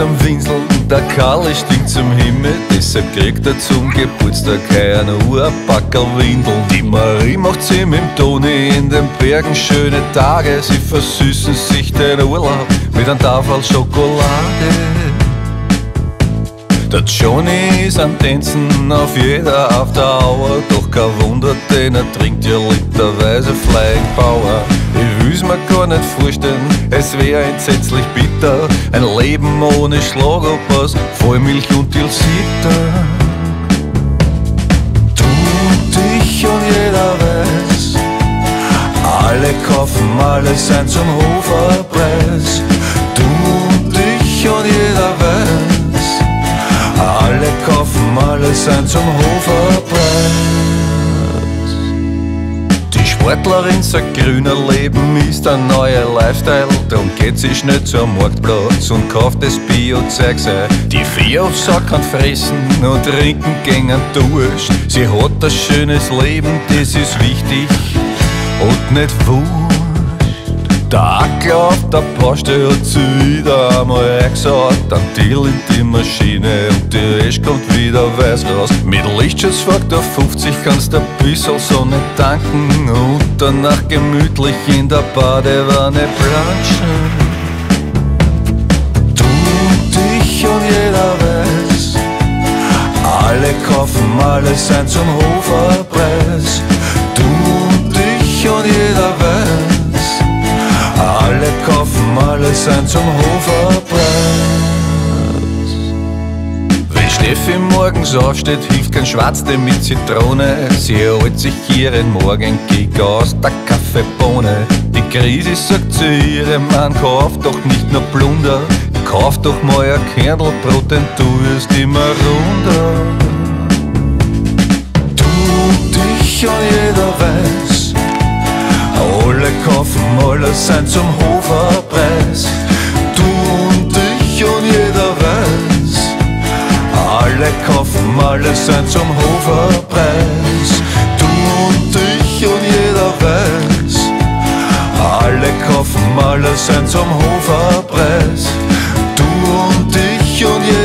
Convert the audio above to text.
am Winseln, der Karl stinkt zum Himmel, deshalb kriegt er zum Geburtstag heuer eine Urpackerl Windeln. Die Marie macht sie mit dem Toni in den Bergen schöne Tage, sie versüßen sich den Urlaub mit einem Tafel Schokolade. Der Johnny ist am Tänzen auf jeder auf der Auer, doch kein Wunder, denn er trinkt ja literweise Flying Power. Will's mir gar nicht vorstellen, es wär entsetzlich bitter, ein Leben ohne Schlagerpass, Vollmilch und Tilsiter. Du und ich und jeder weiß, alle kaufen alles ein zum Hoferpreis. Du und ich und jeder weiß, alle kaufen alles ein zum Hoferpreis. Sportlerin sagt, grüner Leben ist ein neuer Lifestyle. Drum geht sie schnell zum Marktplatz und kauft das Bio-Zeug sei. Die Viehhofsau kann fressen und trinken gängen durch. Sie hat ein schönes Leben, das ist wichtig und nicht wurscht. Ackel auf der Poste hat sie wieder einmal eingesaugt. Ein Deal in die Maschine und die Rest kommt wieder weiß raus. Mit Lichtschutzfaktor 50 kannst du ein bisschen Sonne tanken und danach gemütlich in der Badewanne planschen. Du und ich und jeder weiß, alle kaufen alles ein zum Hoferpreis. Ein zum Hoferpreis. Wenn Steffi morgens aufsteht, hilft kein Schwarztee mit Zitrone. Sie holt sich ihren Morgenkick aus der Kaffeebohne. Die Krise sagt zu ihrem Mann, kauf doch nicht nur Plunder. Kauf doch mal ein Kernelbrot, denn du wirst immer runder. Du und ich und jeder weiß, alle kaufen alles ein zum Hoferpreis. alle ein zum Hoferpreis. Du und ich und jeder weiß, alle kaufen alles ein zum Hoferpreis. Du und ich und jeder